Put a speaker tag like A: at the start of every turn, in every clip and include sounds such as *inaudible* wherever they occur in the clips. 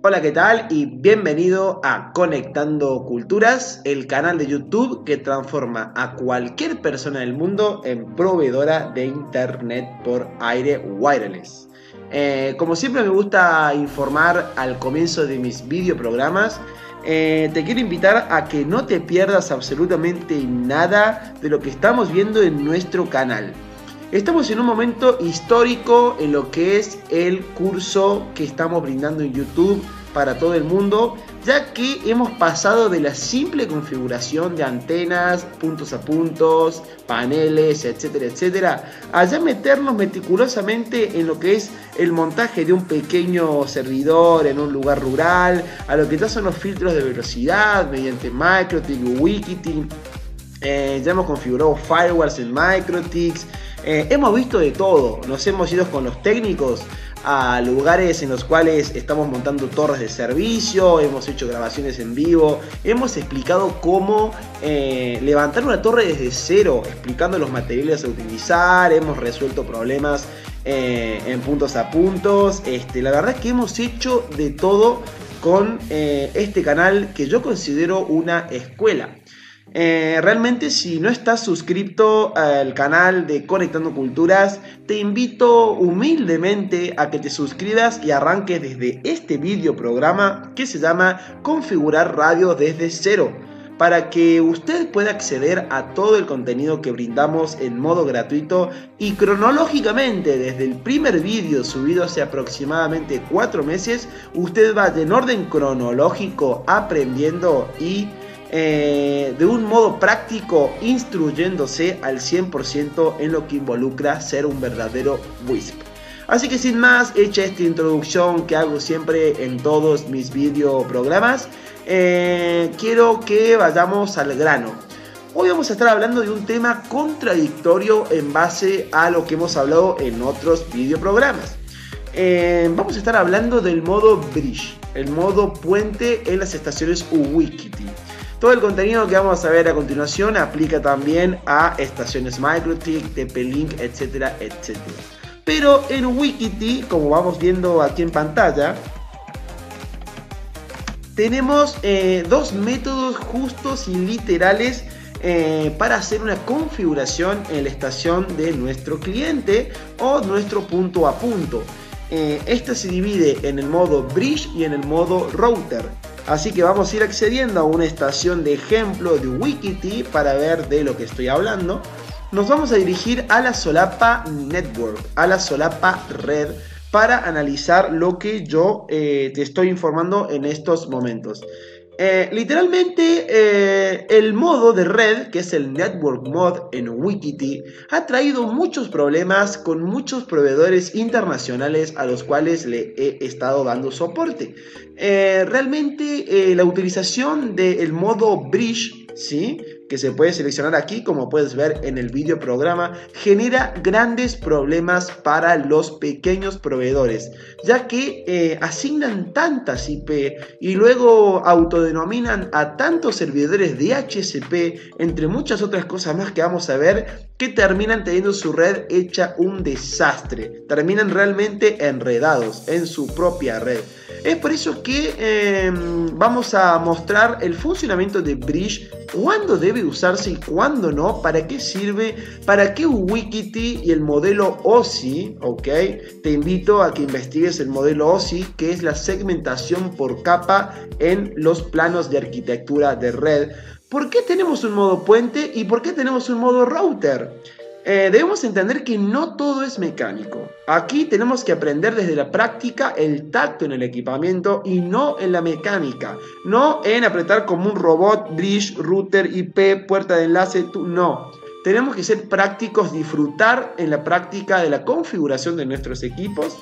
A: Hola, ¿qué tal? Y bienvenido a Conectando Culturas, el canal de YouTube que transforma a cualquier persona del mundo en proveedora de Internet por aire wireless. Eh, como siempre me gusta informar al comienzo de mis videoprogramas, eh, te quiero invitar a que no te pierdas absolutamente nada de lo que estamos viendo en nuestro canal. Estamos en un momento histórico en lo que es el curso que estamos brindando en YouTube para todo el mundo, ya que hemos pasado de la simple configuración de antenas, puntos a puntos, paneles, etcétera, etcétera, a ya meternos meticulosamente en lo que es el montaje de un pequeño servidor en un lugar rural, a lo que ya son los filtros de velocidad mediante MikroTik, Wikiti. Eh, ya hemos configurado firewalls en MikroTiks, eh, hemos visto de todo, nos hemos ido con los técnicos a lugares en los cuales estamos montando torres de servicio, hemos hecho grabaciones en vivo, hemos explicado cómo eh, levantar una torre desde cero, explicando los materiales a utilizar, hemos resuelto problemas eh, en puntos a puntos, este, la verdad es que hemos hecho de todo con este canal que yo considero una escuela. Eh, realmente si no estás suscrito al canal de Conectando Culturas, te invito humildemente a que te suscribas y arranques desde este video programa que se llama Configurar Radio desde cero, para que usted pueda acceder a todo el contenido que brindamos en modo gratuito y cronológicamente desde el primer vídeo subido hace aproximadamente 4 meses, usted va en orden cronológico aprendiendo y eh, de un modo práctico, instruyéndose al 100% en lo que involucra ser un verdadero WISP. Así que sin más, hecha esta introducción que hago siempre en todos mis videoprogramas, eh, quiero que vayamos al grano. Hoy vamos a estar hablando de un tema contradictorio en base a lo que hemos hablado en otros videoprogramas. Eh, vamos a estar hablando del modo bridge, el modo puente en las estaciones Ubiquiti. Todo el contenido que vamos a ver a continuación aplica también a estaciones MikroTik, TP-Link, etcétera, etcétera. Pero en Wikiti, como vamos viendo aquí en pantalla, tenemos eh, dos métodos justos y literales eh, para hacer una configuración en la estación de nuestro cliente o nuestro punto a punto. Eh, esta se divide en el modo bridge y en el modo router. Así que vamos a ir accediendo a una estación de ejemplo de Wikiti para ver de lo que estoy hablando. Nos vamos a dirigir a la solapa network, a la solapa red, para analizar lo que yo eh, te estoy informando en estos momentos. Eh, literalmente, eh, el modo de red, que es el Network Mod en Wikiti, ha traído muchos problemas con muchos proveedores internacionales a los cuales le he estado dando soporte. Eh, realmente, la utilización del modo Bridge, ¿sí? Que se puede seleccionar aquí, como puedes ver en el video programa, genera grandes problemas para los pequeños proveedores, ya que eh, asignan tantas IP y luego autodenominan a tantos servidores de HCP, entre muchas otras cosas más que vamos a ver, que terminan teniendo su red hecha un desastre, terminan realmente enredados en su propia red. Es por eso que em, vamos a mostrar el funcionamiento de Bridge, cuándo debe usarse y cuándo no, para qué sirve, para qué Wikiti y el modelo OSI, ¿ok? Te invito a que investigues el modelo OSI, que es la segmentación por capa en los planos de arquitectura de red. ¿Por qué tenemos un modo puente y por qué tenemos un modo router? Eh, debemos entender que no todo es mecánico. Aquí tenemos que aprender desde la práctica el tacto en el equipamiento y no en la mecánica. No en apretar como un robot, bridge, router, IP, puerta de enlace. No. Tenemos que ser prácticos, disfrutar en la práctica de la configuración de nuestros equipos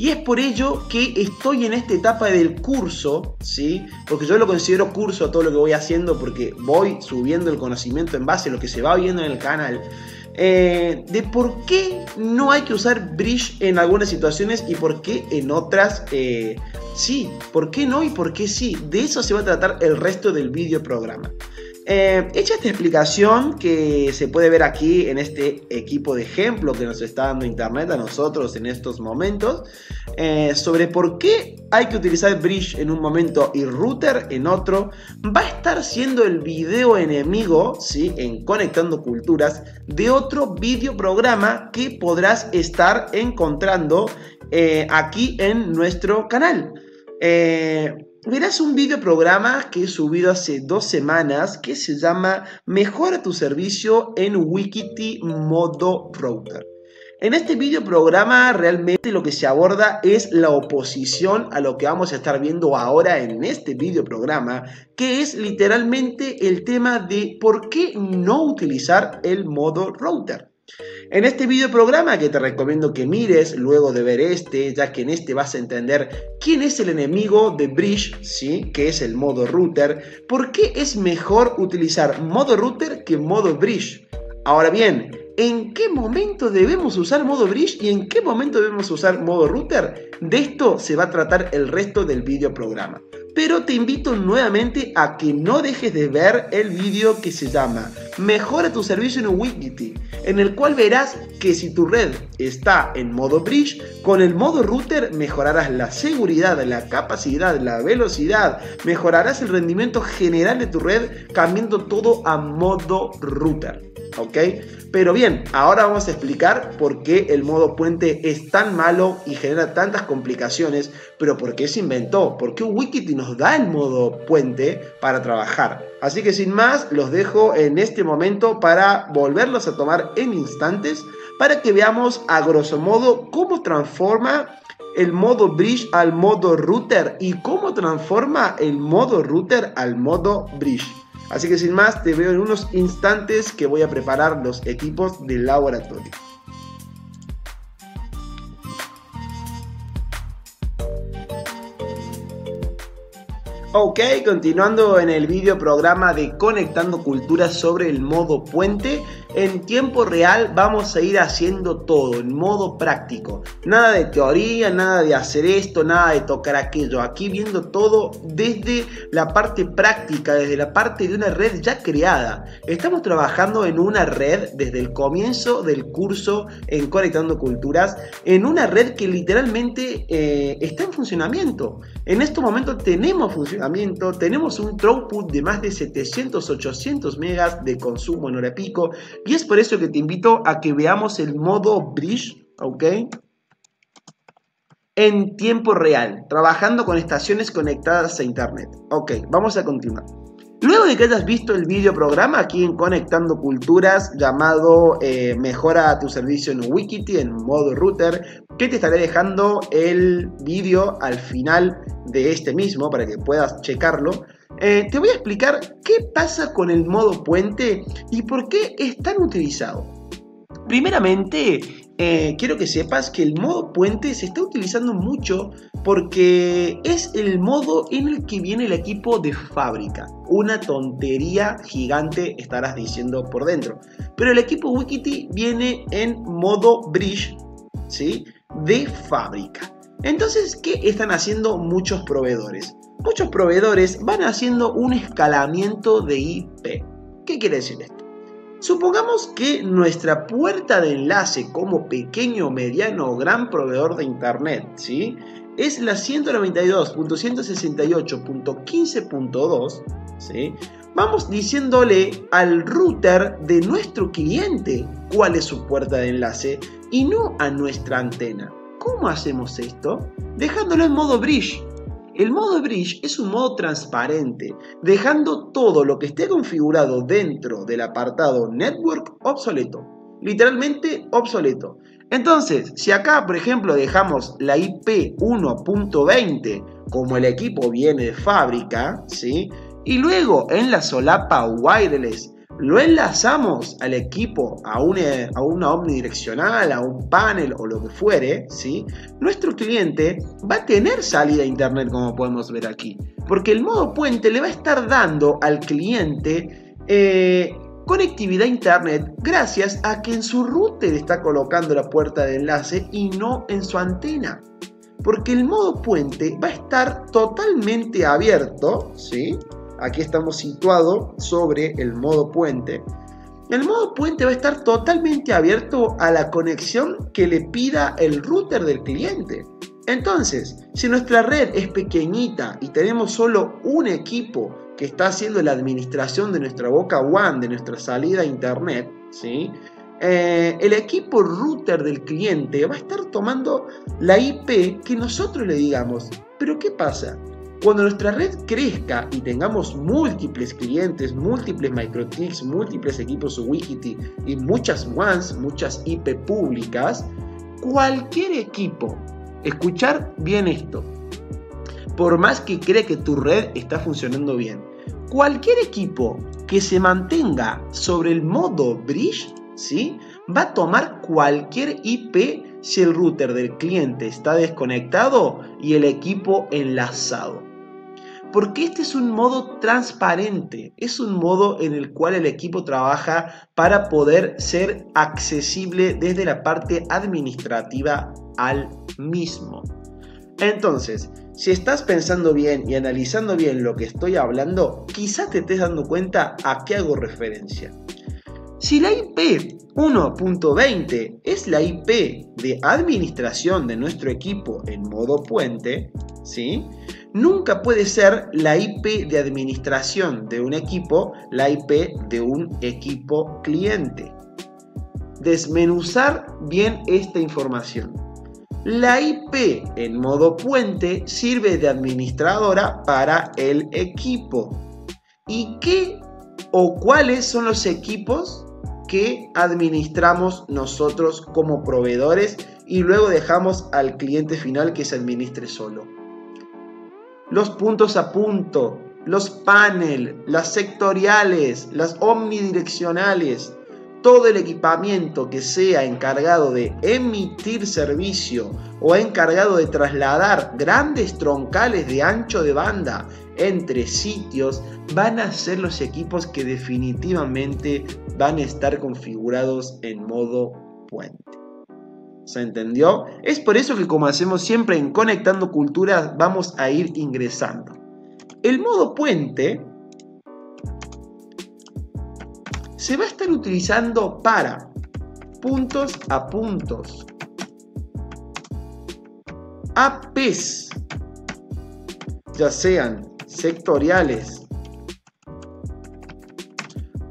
A: y es por ello que estoy en esta etapa del curso, ¿sí? Porque yo lo considero curso todo lo que voy haciendo porque voy subiendo el conocimiento en base a lo que se va viendo en el canal. Eh, de por qué no hay que usar bridge en algunas situaciones y por qué en otras eh, sí. ¿Por qué no y por qué sí? De eso se va a tratar el resto del video programa. Eh, hecha esta explicación que se puede ver aquí en este equipo de ejemplo que nos está dando Internet a nosotros en estos momentos, eh, sobre por qué hay que utilizar Bridge en un momento y Router en otro, va a estar siendo el video enemigo, ¿sí? en Conectando Culturas, de otro video programa que podrás estar encontrando eh, aquí en nuestro canal. Verás un video programa que he subido hace dos semanas que se llama Mejora tu servicio en Wikiti Modo Router. En este video programa realmente lo que se aborda es la oposición a lo que vamos a estar viendo ahora en este video programa, que es literalmente el tema de por qué no utilizar el modo router. En este video programa que te recomiendo que mires luego de ver este, ya que en este vas a entender quién es el enemigo de Bridge, ¿sí? que es el modo router, por qué es mejor utilizar modo router que modo Bridge. Ahora bien, ¿en qué momento debemos usar modo Bridge y en qué momento debemos usar modo router? De esto se va a tratar el resto del video programa pero te invito nuevamente a que no dejes de ver el vídeo que se llama Mejora tu servicio en Wikiti, en el cual verás que si tu red está en modo bridge, con el modo router mejorarás la seguridad, la capacidad, la velocidad, mejorarás el rendimiento general de tu red cambiando todo a modo router. ¿Ok? Pero bien, ahora vamos a explicar por qué el modo puente es tan malo y genera tantas complicaciones, pero por qué se inventó, por qué Wikiti nos da el modo puente para trabajar. Así que sin más, los dejo en este momento para volverlos a tomar en instantes para que veamos a grosso modo cómo transforma el modo bridge al modo router y cómo transforma el modo router al modo bridge. Así que sin más, te veo en unos instantes que voy a preparar los equipos del laboratorio. Ok, continuando en el video programa de Conectando Culturas sobre el modo puente, en tiempo real vamos a ir haciendo todo en modo práctico. Nada de teoría, nada de hacer esto, nada de tocar aquello. Aquí viendo todo desde la parte práctica, desde la parte de una red ya creada. Estamos trabajando en una red desde el comienzo del curso en Conectando Culturas, en una red que literalmente eh, está en funcionamiento. En este momento tenemos funcionamiento, tenemos un throughput de más de 700-800 megas de consumo en hora pico y es por eso que te invito a que veamos el modo bridge, ¿ok? En tiempo real, trabajando con estaciones conectadas a internet. Ok, vamos a continuar. Luego de que hayas visto el video programa aquí en Conectando Culturas llamado eh, Mejora tu servicio en Wikiti en modo router, que te estaré dejando el vídeo al final de este mismo para que puedas checarlo. Eh, te voy a explicar qué pasa con el modo puente y por qué es tan utilizado. Primeramente, eh, quiero que sepas que el modo puente se está utilizando mucho porque es el modo en el que viene el equipo de fábrica. Una tontería gigante estarás diciendo por dentro. Pero el equipo Wikiti viene en modo bridge, ¿sí? De fábrica. Entonces, ¿qué están haciendo muchos proveedores? Muchos proveedores van haciendo un escalamiento de IP. ¿Qué quiere decir esto? Supongamos que nuestra puerta de enlace como pequeño, mediano o gran proveedor de Internet ¿sí? es la 192.168.15.2. ¿sí? Vamos diciéndole al router de nuestro cliente cuál es su puerta de enlace y no a nuestra antena. ¿Cómo hacemos esto? Dejándolo en modo bridge. El modo bridge es un modo transparente, dejando todo lo que esté configurado dentro del apartado network obsoleto. Literalmente obsoleto. Entonces, si acá, por ejemplo, dejamos la IP 1.20 como el equipo viene de fábrica, ¿sí? Y luego en la solapa wireless lo enlazamos al equipo a una, una omnidireccional, a un panel o lo que fuere, ¿sí? nuestro cliente va a tener salida a internet como podemos ver aquí. Porque el modo puente le va a estar dando al cliente eh, conectividad a internet gracias a que en su router está colocando la puerta de enlace y no en su antena. Porque el modo puente va a estar totalmente abierto, ¿sí? Aquí estamos situados sobre el modo puente. El modo puente va a estar totalmente abierto a la conexión que le pida el router del cliente. Entonces, si nuestra red es pequeñita y tenemos solo un equipo que está haciendo la administración de nuestra boca WAN, de nuestra salida a internet, ¿sí? Eh, el equipo router del cliente va a estar tomando la IP que nosotros le digamos. Pero ¿qué pasa? Cuando nuestra red crezca y tengamos múltiples clientes, múltiples MicroTics, múltiples equipos Wikiti y muchas WANs, muchas IP públicas, cualquier equipo, escuchar bien esto, por más que cree que tu red está funcionando bien, cualquier equipo que se mantenga sobre el modo bridge, ¿sí? va a tomar cualquier IP si el router del cliente está desconectado y el equipo enlazado. Porque este es un modo transparente, es un modo en el cual el equipo trabaja para poder ser accesible desde la parte administrativa al mismo. Entonces, si estás pensando bien y analizando bien lo que estoy hablando, quizás te estés dando cuenta a qué hago referencia. Si la IP 1.20 es la IP de administración de nuestro equipo en modo puente, ¿sí? Nunca puede ser la IP de administración de un equipo la IP de un equipo cliente. Desmenuzar bien esta información. La IP en modo puente sirve de administradora para el equipo. ¿Y qué o cuáles son los equipos que administramos nosotros como proveedores y luego dejamos al cliente final que se administre solo. Los puntos a punto, los panel, las sectoriales, las omnidireccionales, todo el equipamiento que sea encargado de emitir servicio o encargado de trasladar grandes troncales de ancho de banda entre sitios van a ser los equipos que definitivamente van a estar configurados en modo puente. ¿Se entendió? Es por eso que como hacemos siempre en Conectando Culturas vamos a ir ingresando. El modo puente se va a estar utilizando para puntos a puntos, APs, ya sean sectoriales,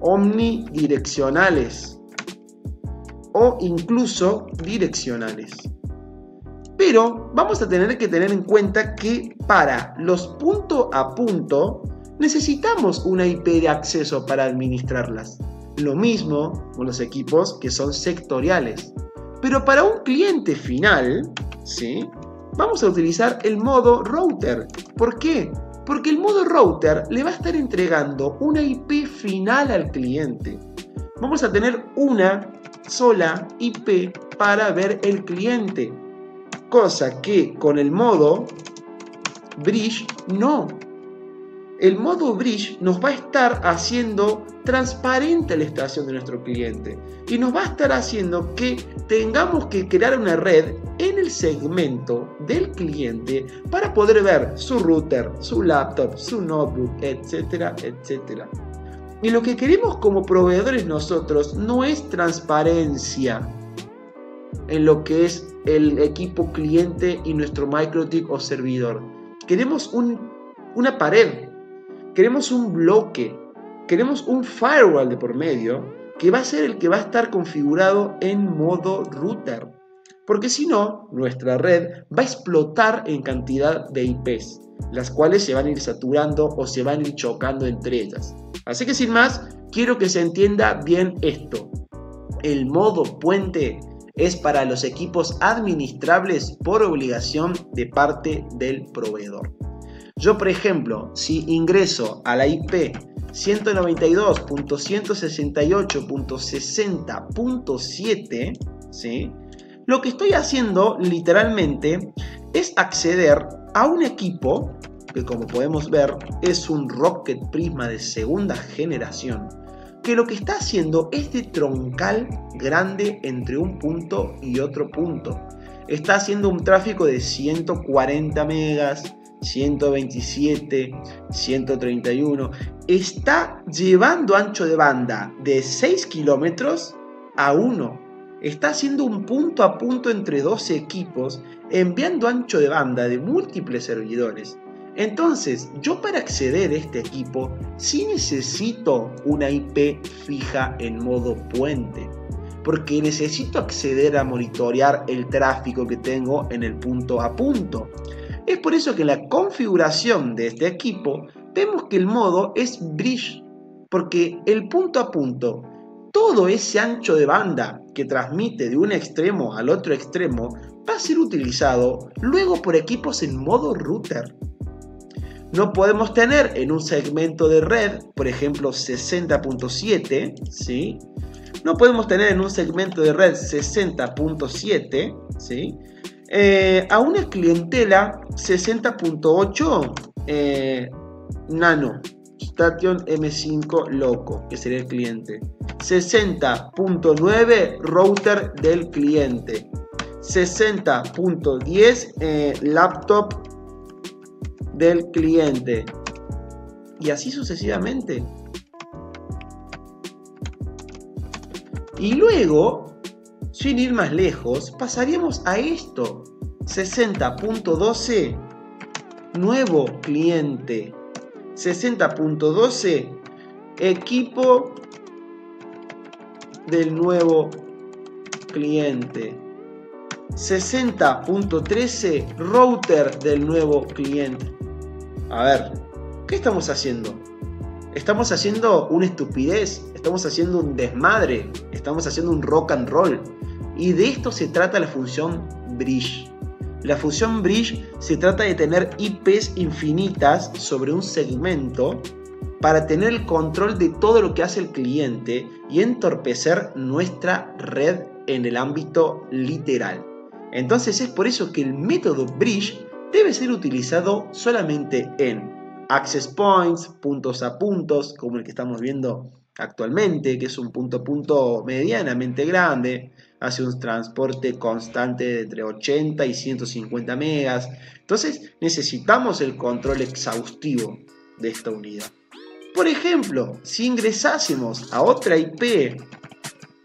A: omnidireccionales o incluso direccionales. Pero vamos a tener que tener en cuenta que para los punto a punto necesitamos una IP de acceso para administrarlas. Lo mismo con los equipos que son sectoriales. Pero para un cliente final, ¿sí? vamos a utilizar el modo router. ¿Por qué? Porque el modo router le va a estar entregando una IP final al cliente. Vamos a tener una sola IP para ver el cliente. Cosa que con el modo Bridge no el modo bridge nos va a estar haciendo transparente la estación de nuestro cliente y nos va a estar haciendo que tengamos que crear una red en el segmento del cliente para poder ver su router, su laptop, su notebook, etcétera, etcétera. Y lo que queremos como proveedores nosotros no es transparencia en lo que es el equipo cliente y nuestro MikroTik o servidor. Queremos una pared queremos un bloque, queremos un firewall de por medio que va a ser el que va a estar configurado en modo router. Porque si no, nuestra red va a explotar en cantidad de IPs, las cuales se van a ir saturando o se van a ir chocando entre ellas. Así que sin más, quiero que se entienda bien esto. El modo puente es para los equipos administrables por obligación de parte del proveedor. Yo, por ejemplo, si ingreso a la IP 192.168.60.7, ¿sí? lo que estoy haciendo literalmente es acceder a un equipo que como podemos ver es un Rocket Prisma de segunda generación, que lo que está haciendo es de troncal grande entre un punto y otro punto. Está haciendo un tráfico de 140 megas, 127, 131, está llevando ancho de banda de 6 kilómetros a 1. Está haciendo un punto a punto entre dos equipos, enviando ancho de banda de múltiples servidores. Entonces, yo para acceder a este equipo sí necesito una IP fija en modo puente, porque necesito acceder a monitorear el tráfico que tengo en el punto a punto. Es por eso que en la configuración de este equipo vemos que el modo es bridge, porque el punto a punto, todo ese ancho de banda que transmite de un extremo al otro extremo va a ser utilizado luego por equipos en modo router. No podemos tener en un segmento de red, por ejemplo 60.7, ¿sí? No podemos tener en un segmento de red 60.7, ¿sí? Eh, a una clientela 60.8 eh, nano, Station M5 loco, que sería el cliente. 60.9 router del cliente. 60.10 eh, laptop del cliente. Y así sucesivamente. Y luego sin ir más lejos, pasaríamos a esto. 60.12, nuevo cliente. 60.12, equipo del nuevo cliente. 60.13, router del nuevo cliente. A ver, ¿qué estamos haciendo? Estamos haciendo una estupidez, estamos haciendo un desmadre, estamos haciendo un rock and roll. Y de esto se trata la función bridge. La función bridge se trata de tener IPs infinitas sobre un segmento para tener el control de todo lo que hace el cliente y entorpecer nuestra red en el ámbito literal. Entonces es por eso que el método bridge debe ser utilizado solamente en access points, puntos a puntos, como el que estamos viendo actualmente, que es un punto a punto medianamente grande, hace un transporte constante de entre 80 y 150 megas. Entonces necesitamos el control exhaustivo de esta unidad. Por ejemplo, si ingresásemos a otra IP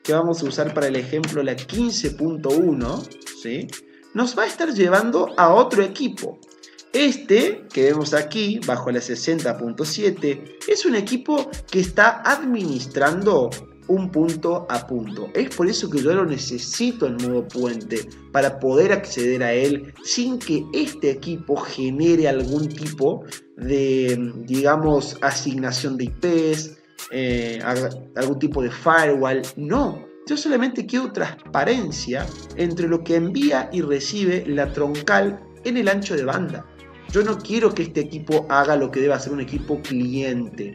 A: que vamos a usar para el ejemplo la 15.1, ¿sí? nos va a estar llevando a otro equipo. Este que vemos aquí, bajo la 60.7, es un equipo que está administrando un punto a punto. Es por eso que yo lo necesito en modo puente, para poder acceder a él sin que este equipo genere algún tipo de, digamos, asignación de IPs, eh, algún tipo de firewall. No, yo solamente quiero transparencia entre lo que envía y recibe la troncal en el ancho de banda. Yo no quiero que este equipo haga lo que debe hacer un equipo cliente,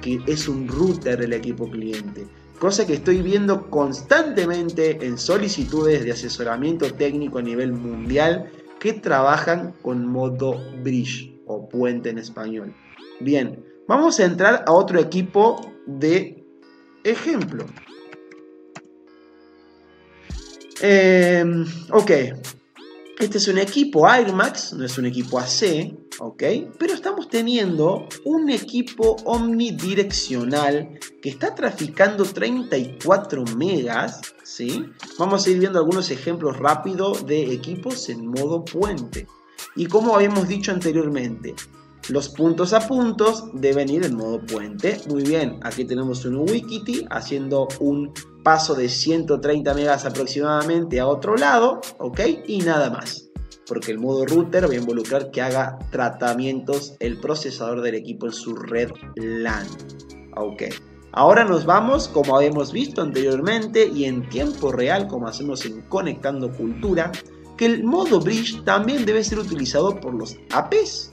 A: que es un router del equipo cliente. Cosa que estoy viendo constantemente en solicitudes de asesoramiento técnico a nivel mundial que trabajan con modo bridge o puente en español. Bien, vamos a entrar a otro equipo de ejemplo. Eh, ok, este es un equipo Air Max, no es un equipo AC, ¿ok? Pero estamos teniendo un equipo omnidireccional que está traficando 34 megas, ¿sí? Vamos a ir viendo algunos ejemplos rápidos de equipos en modo puente. Y como habíamos dicho anteriormente, los puntos a puntos deben ir en modo puente. Muy bien, aquí tenemos un Wikiti haciendo un paso de 130 megas aproximadamente a otro lado, ¿ok? Y nada más. Porque el modo router va a involucrar que haga tratamientos el procesador del equipo en su red LAN. Ok. Ahora nos vamos, como habíamos visto anteriormente y en tiempo real, como hacemos en Conectando Cultura, que el modo bridge también debe ser utilizado por los APs.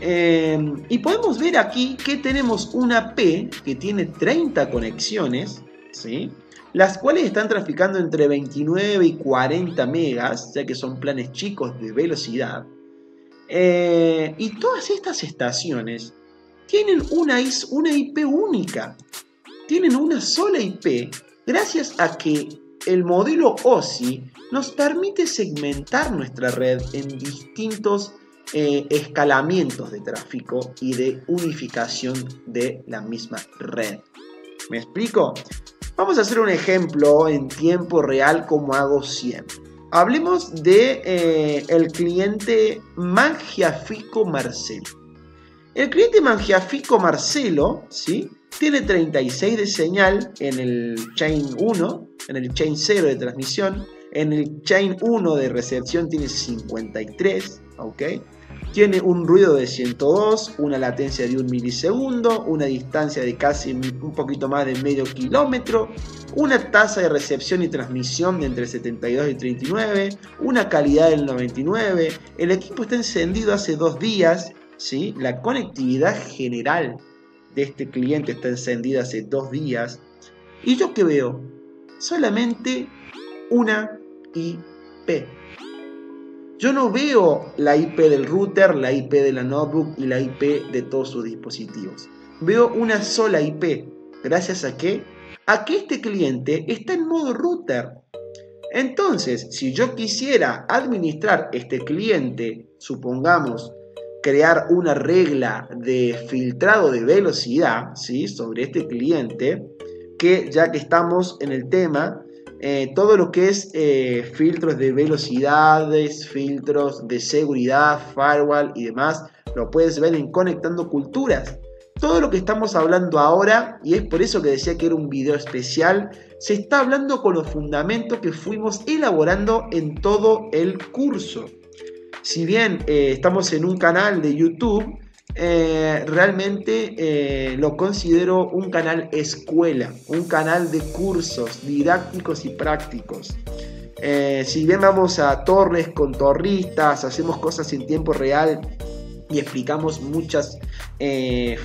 A: Em, y podemos ver aquí que tenemos una AP que tiene 30 conexiones, ¿sí? las cuales están traficando entre 29 y 40 megas, ya que son planes chicos de velocidad. Eh, y todas estas estaciones tienen una, una IP única, tienen una sola IP, gracias a que el modelo OSI nos permite segmentar nuestra red en distintos eh, escalamientos de tráfico y de unificación de la misma red. ¿Me explico? Vamos a hacer un ejemplo en tiempo real como hago siempre. Hablemos de eh, el cliente Magiafico Marcelo. El cliente Magiafico Marcelo, ¿sí? Tiene 36 de señal en el chain 1, en el chain 0 de transmisión. En el chain 1 de recepción tiene 53, ¿ok? Tiene un ruido de 102, una latencia de un milisegundo, una distancia de casi un poquito más de medio kilómetro, una tasa de recepción y transmisión de entre 72 y 39, una calidad del 99. El equipo está encendido hace dos días, ¿sí? La conectividad general de este cliente está encendida hace dos días. ¿Y yo qué veo? Solamente una IP. Yo no veo la IP del router, la IP de la notebook y la IP de todos sus dispositivos. Veo una sola IP. ¿Gracias a qué? A que este cliente está en modo router. Entonces, si yo quisiera administrar este cliente, supongamos, crear una regla de filtrado de velocidad ¿sí? sobre este cliente, que ya que estamos en el tema, eh, todo lo que es eh, filtros de velocidades, filtros de seguridad, firewall y demás, lo puedes ver en Conectando Culturas. Todo lo que estamos hablando ahora, y es por eso que decía que era un video especial, se está hablando con los fundamentos que fuimos elaborando en todo el curso. Si bien eh, estamos en un canal de YouTube, eh, realmente eh, lo considero un canal escuela, un canal de cursos didácticos y prácticos. Eh, si bien vamos a torres con torristas, hacemos cosas en tiempo real y explicamos muchas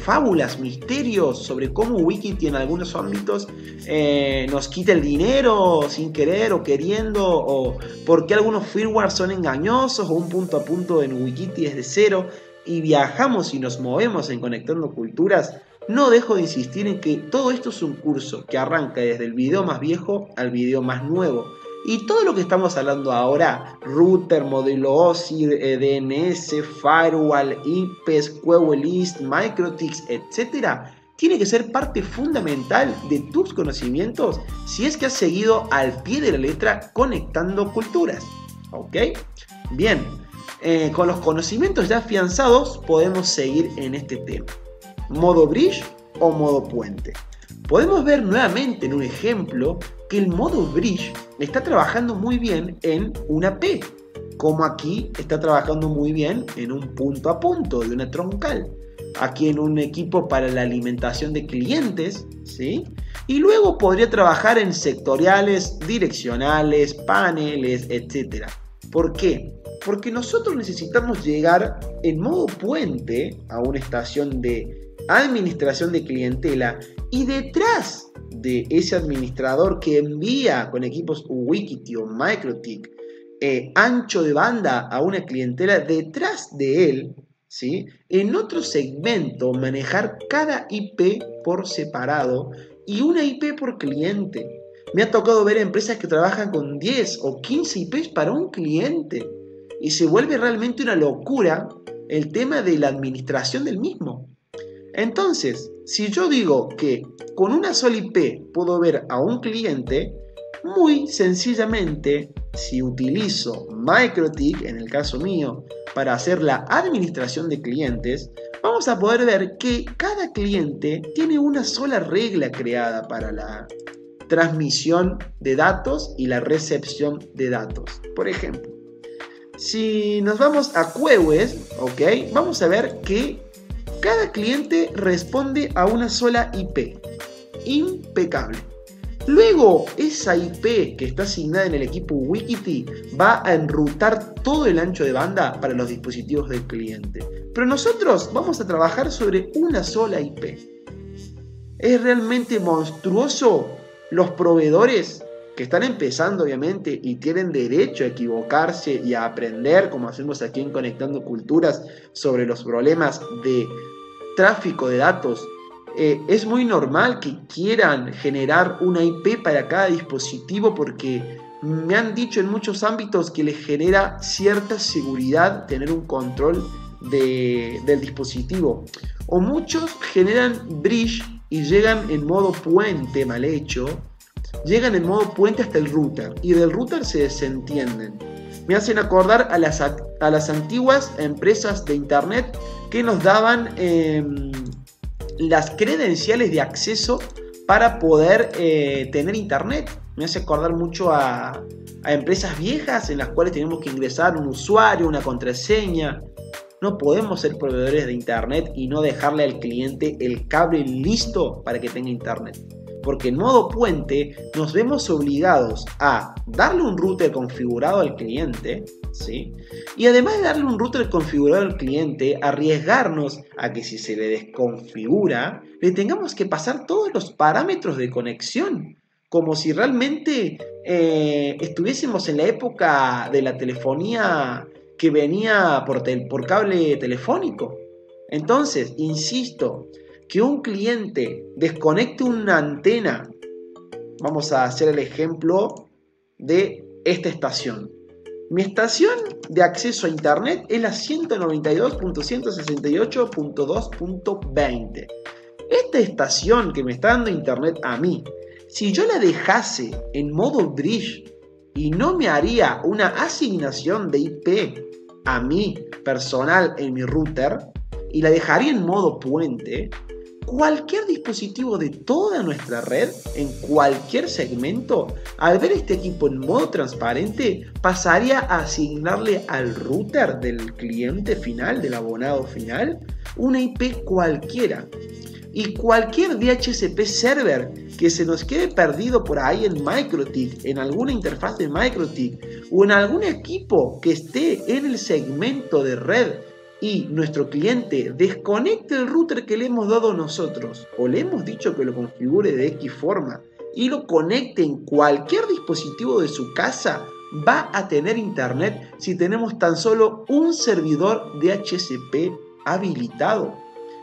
A: fábulas, misterios sobre cómo Wikiti en algunos ámbitos nos quita el dinero sin querer o queriendo, o por qué algunos firmware son engañosos, o un punto a punto en Wikiti es de cero y viajamos y nos movemos en Conectando Culturas, no dejo de insistir en que todo esto es un curso que arranca desde el video más viejo al video más nuevo. Y todo lo que estamos hablando ahora, router, modelo OSI, eh, DNS, firewall, IPs, Queue List, MikroTics, etc., tiene que ser parte fundamental de tus conocimientos si es que has seguido al pie de la letra conectando culturas. ¿Ok? Bien, eh, con los conocimientos ya afianzados podemos seguir en este tema. Modo bridge o modo puente. Podemos ver nuevamente en un ejemplo que el modo bridge está trabajando muy bien en una P, como aquí está trabajando muy bien en un punto a punto de una troncal. Aquí en un equipo para la alimentación de clientes, ¿sí? Y luego podría trabajar en sectoriales, direccionales, paneles, etc. ¿Por qué? Porque nosotros necesitamos llegar en modo puente a una estación de administración de clientela y detrás de ese administrador que envía con equipos Wikiti o MikroTik eh, ancho de banda a una clientela, detrás de él, ¿sí? en otro segmento manejar cada IP por separado y una IP por cliente. Me ha tocado ver empresas que trabajan con 10 o 15 IPs para un cliente y se vuelve realmente una locura el tema de la administración del mismo. Entonces, si yo digo que con una sola IP puedo ver a un cliente, muy sencillamente, si utilizo MikroTik, en el caso mío, para hacer la administración de clientes, vamos a poder ver que cada cliente tiene una sola regla creada para la transmisión de datos y la recepción de datos. Por ejemplo, si nos vamos a Queues, ok, vamos a ver que cada cliente responde a una sola IP. Impecable. Luego, esa IP que está asignada en el equipo Wikiti va a enrutar todo el ancho de banda para los dispositivos del cliente. Pero nosotros vamos a trabajar sobre una sola IP. Es realmente monstruoso los proveedores que están empezando obviamente y tienen derecho a equivocarse y a aprender, como hacemos aquí en Conectando Culturas, sobre los problemas de tráfico de datos, eh, es muy normal que quieran generar una IP para cada dispositivo porque me han dicho en muchos ámbitos que les genera cierta seguridad tener un control del dispositivo. O muchos generan bridge y llegan en modo puente mal hecho, llegan en modo puente hasta el router y del router se desentienden. Me hacen acordar a las, a las antiguas empresas de internet que nos daban em, las credenciales de acceso para poder eh, tener internet. Me hace acordar mucho a, a empresas viejas en las cuales tenemos que ingresar un usuario, una contraseña. No podemos ser proveedores de internet y no dejarle al cliente el cable listo para que tenga internet. Porque en modo puente nos vemos obligados a darle un router configurado al cliente, ¿sí? Y además de darle un router configurado al cliente, arriesgarnos a que si se le desconfigura, le tengamos que pasar todos los parámetros de conexión como si realmente eh, estuviésemos en la época de la telefonía que venía por, por cable telefónico. Entonces, insisto, que un cliente desconecte una antena, vamos a hacer el ejemplo de esta estación. Mi estación de acceso a Internet es la 192.168.2.20. Esta estación que me está dando Internet a mí si yo la dejase en modo bridge y no me haría una asignación de IP a mí personal en mi router y la dejaría en modo puente, cualquier dispositivo de toda nuestra red, en cualquier segmento, al ver este equipo en modo transparente, pasaría a asignarle al router del cliente final, del abonado final, una IP cualquiera. Y cualquier DHCP server que se nos quede perdido por ahí en MikroTik, en alguna interfaz de MikroTik o en algún equipo que esté en el segmento de red y nuestro cliente desconecte el router que le hemos dado nosotros o le hemos dicho que lo configure de X forma y lo conecte en cualquier dispositivo de su casa, va a tener internet si tenemos tan solo un servidor DHCP habilitado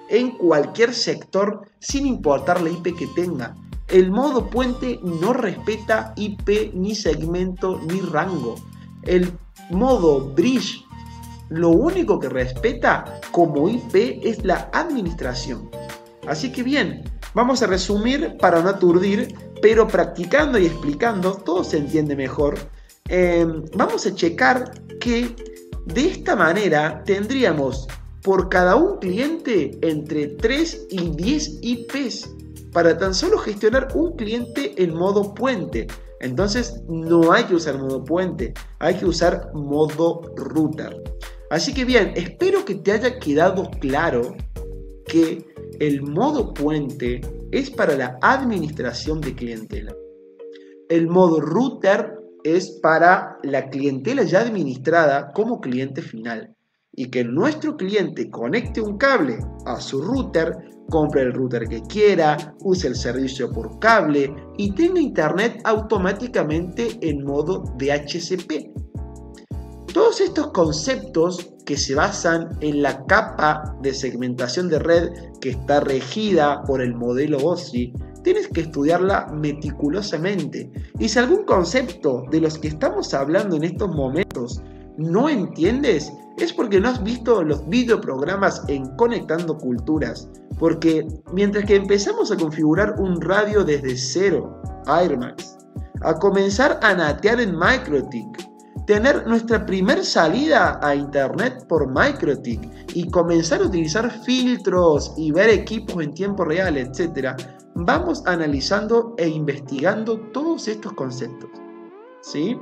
A: en cualquier sector sin importar la IP que tenga. El modo puente no respeta IP ni segmento ni rango. El modo bridge lo único que respeta como IP es la administración. Así que bien, vamos a resumir para no aturdir, pero practicando y explicando todo se entiende mejor. Eh, vamos a checar que de esta manera tendríamos por cada un cliente entre 3 y 10 IPs para tan solo gestionar un cliente en modo puente. Entonces no hay que usar modo puente, hay que usar modo router. Así que bien, espero que te haya quedado claro que el modo puente es para la administración de clientela. El modo router es para la clientela ya administrada como cliente final y que nuestro cliente conecte un cable a su router, compre el router que quiera, use el servicio por cable y tenga internet automáticamente en modo DHCP. Todos estos conceptos que se basan en la capa de segmentación de red que está regida por el modelo OSI, tienes que estudiarla meticulosamente. Y si algún concepto de los que estamos hablando en estos momentos no entiendes, es porque no has visto los videoprogramas en Conectando Culturas. Porque mientras que empezamos a configurar un radio desde cero, Airmax, a comenzar a natear en MikroTik, tener nuestra primer salida a internet por MikroTik y comenzar a utilizar filtros y ver equipos en tiempo real, etc., vamos analizando e investigando todos estos conceptos. ¿Sí?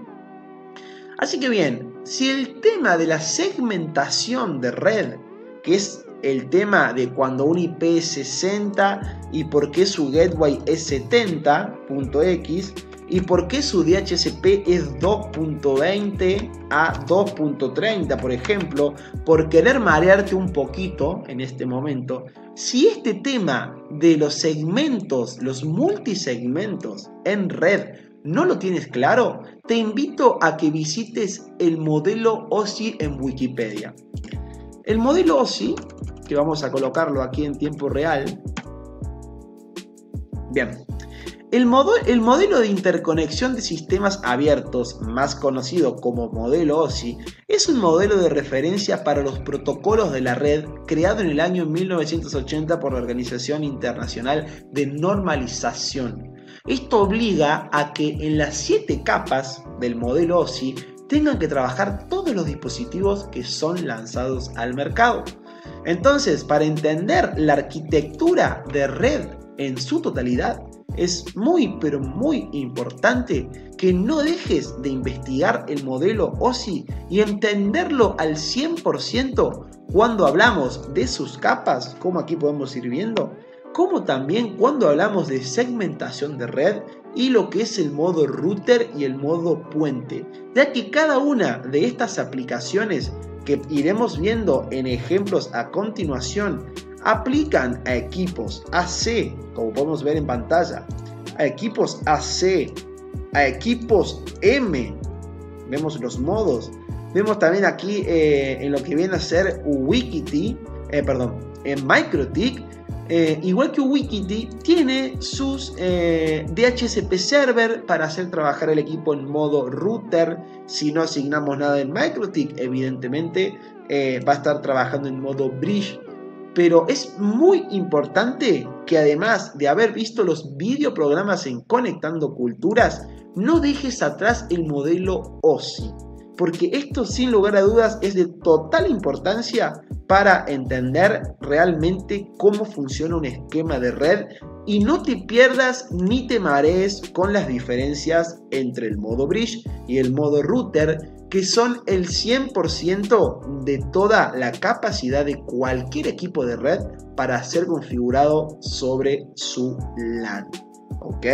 A: Así que bien, si el tema de la segmentación de red, que es el tema de cuando un IP es 60 y por qué su gateway es 70.x y por qué su DHCP es 2.20 a 2.30, por ejemplo, por querer marearte un poquito en este momento, si este tema de los segmentos, los multisegmentos en red, ¿No lo tienes claro? Te invito a que visites el modelo OSI en Wikipedia. El modelo OSI, que vamos a colocarlo aquí en tiempo real. Bien, El, el, modelo de interconexión de sistemas abiertos, más conocido como modelo OSI, es un modelo de referencia para los protocolos de la red creado en el año 1980 por la Organización Internacional de Normalización. Esto obliga a que en las siete capas del modelo OSI tengan que trabajar todos los dispositivos que son lanzados al mercado. Entonces, para entender la arquitectura de red en su totalidad, es muy pero muy importante que no dejes de investigar el modelo OSI y entenderlo al 100% cuando hablamos de sus capas, como aquí podemos ir viendo, como también cuando hablamos de segmentación de red y lo que es el modo router y el modo puente, ya que cada una de estas aplicaciones que iremos viendo en ejemplos a continuación aplican a equipos AC, como podemos ver en pantalla, a equipos AC, a equipos M. Vemos los modos. Vemos también aquí eh, en lo que viene a ser Wikiti, eh, perdón, en MikroTik. Eh, igual que Wikiti, tiene sus DHCP server para hacer trabajar el equipo en modo router. Si no asignamos nada en MikroTik, evidentemente va a estar trabajando en modo bridge pero es muy importante que además de haber visto los videoprogramas en Conectando Culturas, no dejes atrás el modelo OSI, porque esto sin lugar a dudas es de total importancia para entender realmente cómo funciona un esquema de red y no te pierdas ni te marees con las diferencias entre el modo bridge y el modo router que son el 100% de toda la capacidad de cualquier equipo de red para ser configurado sobre su LAN. ¿Ok?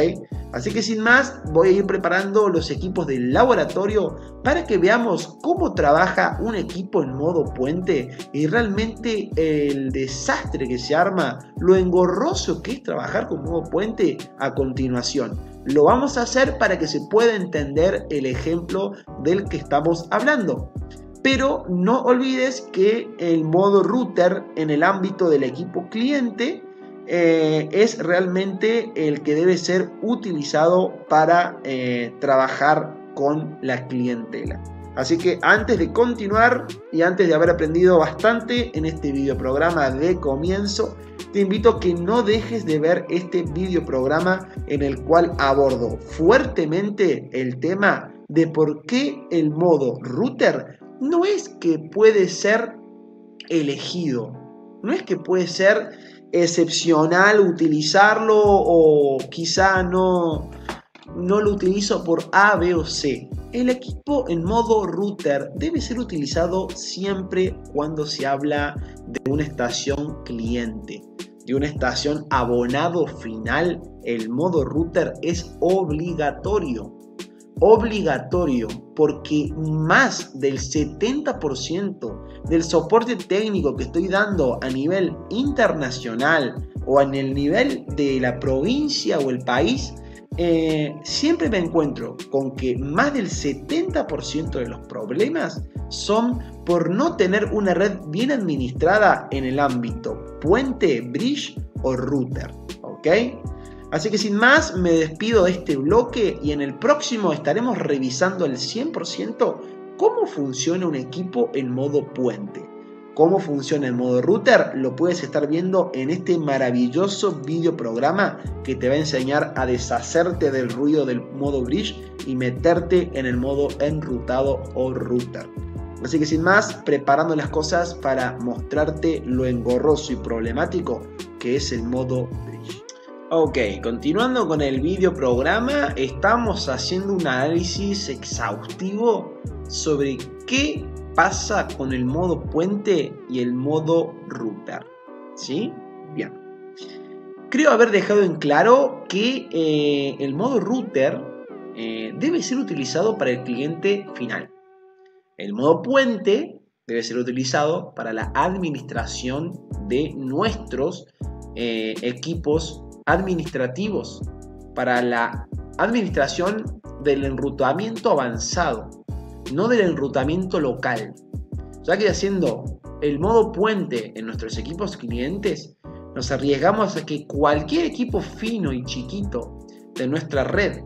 A: Así que sin más, voy a ir preparando los equipos del laboratorio para que veamos cómo trabaja un equipo en modo puente y realmente el desastre que se arma, lo engorroso que es trabajar con modo puente a continuación. Lo vamos a hacer para que se pueda entender el ejemplo del que estamos hablando. Pero no olvides que el modo router en el ámbito del equipo cliente eh, es realmente el que debe ser utilizado para eh, trabajar con la clientela. Así que antes de continuar y antes de haber aprendido bastante en este video programa de comienzo, te invito a que no dejes de ver este video programa en el cual abordo fuertemente el tema de por qué el modo router no es que puede ser elegido, no es que puede ser excepcional utilizarlo o quizá no, no lo utilizo por A, B o C. El equipo en modo router debe ser utilizado siempre cuando se habla de una estación cliente, de una estación abonado final. El modo router es obligatorio. Obligatorio porque más del 70% del soporte técnico que estoy dando a nivel internacional o en el nivel de la provincia o el país eh, siempre me encuentro con que más del 70% de los problemas son por no tener una red bien administrada en el ámbito puente, bridge o router. ¿Ok? Así que sin más, me despido de este bloque y en el próximo estaremos revisando al 100% cómo funciona un equipo en modo puente. Cómo funciona el modo router lo puedes estar viendo en este maravilloso video programa que te va a enseñar a deshacerte del ruido del modo bridge y meterte en el modo enrutado o router. Así que sin más, preparando las cosas para mostrarte lo engorroso y problemático que es el modo bridge. Ok, continuando con el video programa, estamos haciendo un análisis exhaustivo sobre qué pasa con el modo puente y el modo router. ¿Sí? Bien. Creo haber dejado en claro que eh, el modo router eh, debe ser utilizado para el cliente final. El modo puente debe ser utilizado para la administración de nuestros eh, equipos administrativos, para la administración del enrutamiento avanzado no del enrutamiento local. Ya que haciendo el modo puente en nuestros equipos clientes, nos arriesgamos a que cualquier equipo fino y chiquito de nuestra red,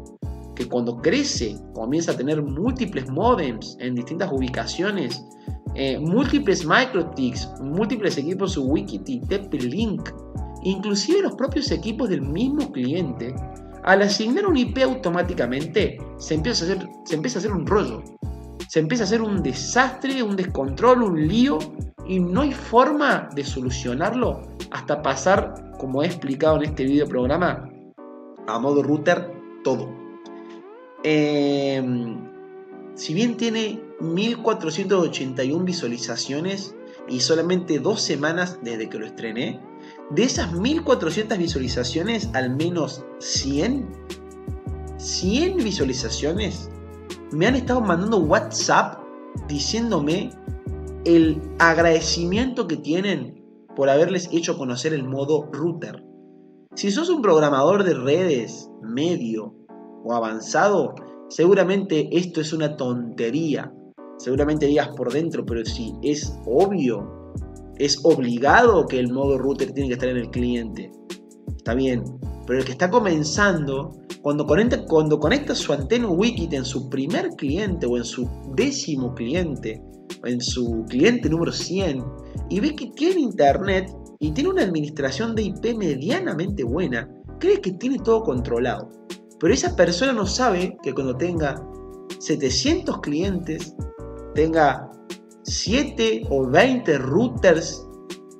A: que cuando crece comienza a tener múltiples modems en distintas ubicaciones, eh, múltiples MikroTiks, múltiples equipos Wikiti, TP-Link, inclusive los propios equipos del mismo cliente, al asignar un IP automáticamente se empieza a hacer un rollo, se empieza a hacer un desastre, un descontrol, un lío y no hay forma de solucionarlo hasta pasar, como he explicado en este video programa, a modo router todo. Em, si bien tiene 1481 visualizaciones y solamente dos semanas desde que lo estrené, de esas 1400 visualizaciones, al menos 100, 100 visualizaciones me han estado mandando WhatsApp diciéndome el agradecimiento que tienen por haberles hecho conocer el modo router. Si sos un programador de redes medio o avanzado, seguramente esto es una tontería. Seguramente digas por dentro, pero si es obvio, es obligado que el modo router tiene que estar en el cliente. Está bien, pero el que está comenzando, cuando conecta, su antena Wikit en su primer cliente o en su décimo cliente, en su cliente número 100 y ve que tiene internet y tiene una administración de IP medianamente buena, cree que tiene todo controlado. Pero esa persona no sabe que cuando tenga 700 clientes, tenga 7 o 20 routers,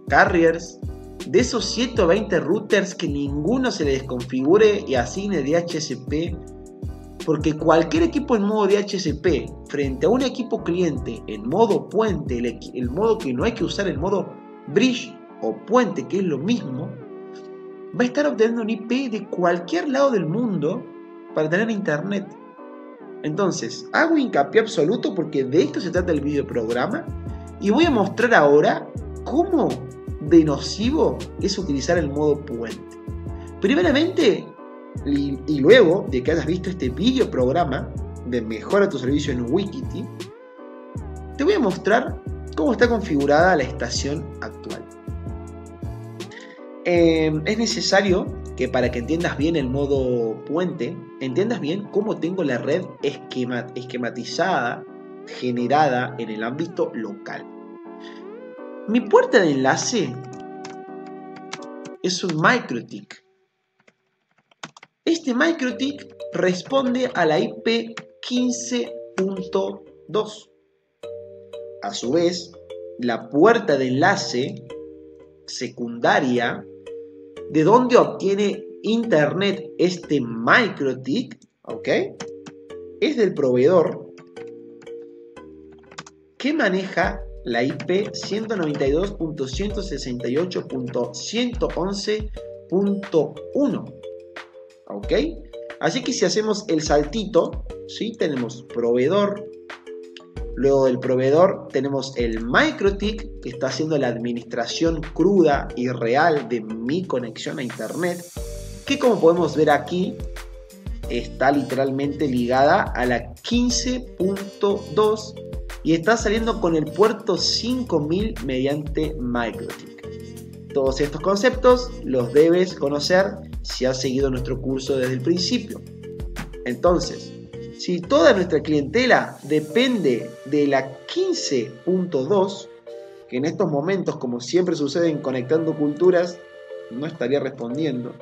A: carriers, de esos 7 o 20 routers que ninguno se le desconfigure y asigne DHCP porque cualquier equipo en modo DHCP frente a un equipo cliente en modo puente, el, modo que no hay que usar, el modo bridge o puente, que es lo mismo, va a estar obteniendo un IP de cualquier lado del mundo para tener internet. Entonces, hago hincapié absoluto porque de esto se trata el video programa y voy a mostrar ahora cómo de nocivo es utilizar el modo puente. Primeramente, y, luego de que hayas visto este video programa de Mejora tu servicio en Wikiti, te voy a mostrar cómo está configurada la estación actual. Em, es necesario que para que entiendas bien el modo puente, entiendas bien cómo tengo la red esquematizada, generada en el ámbito local. Mi puerta de enlace es un MikroTik este MikroTik responde a la IP 15.2. A su vez, la puerta de enlace secundaria de donde obtiene internet este MikroTik, ¿ok? Es del proveedor que maneja la IP 192.168.111.1 ¿ok? Así que si hacemos el saltito, ¿sí? Tenemos proveedor, luego del proveedor tenemos el MikroTik, que está haciendo la administración cruda y real de mi conexión a internet, que como podemos ver aquí, está literalmente ligada a la 15.2 y está saliendo con el puerto 5000 mediante MikroTik. Todos estos conceptos los debes conocer si has seguido nuestro curso desde el principio. Entonces, si toda nuestra clientela depende de la 15.2, que en estos momentos, como siempre sucede en Conectando Culturas, no estaría respondiendo.